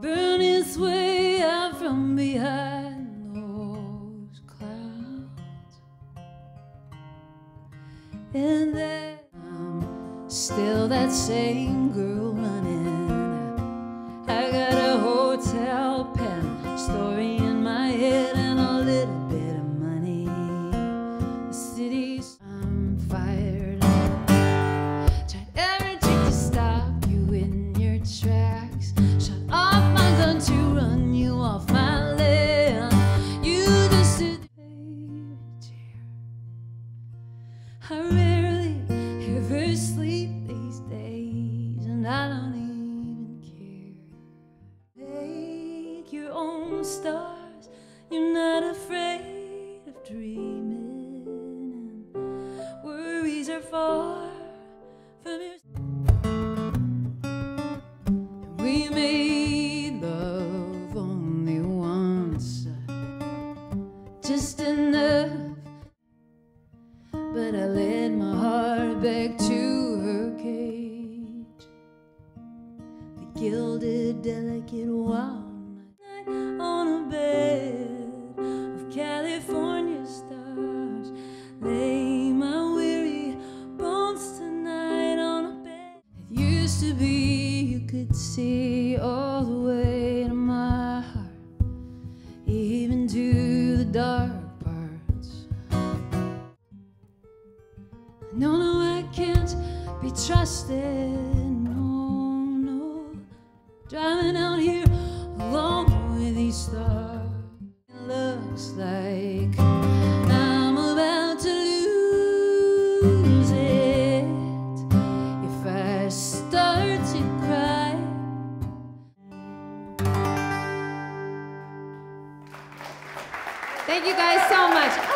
burn his way out from behind those clouds. And then I'm still that same girl. I rarely ever sleep these days, and I don't even care. Make your own stars. You're not afraid of dreaming, and worries are far from your. We made love only once, just enough. I led my heart back to her cage. The gilded, delicate walnut on a bed of California stars. Lay my weary bones tonight on a bed. It used to be you could see all the way to my heart, even to the dark No, no, I can't be trusted. No, no. Driving out here alone with these stars. It looks like I'm about to lose it if I start to cry. Thank you guys so much.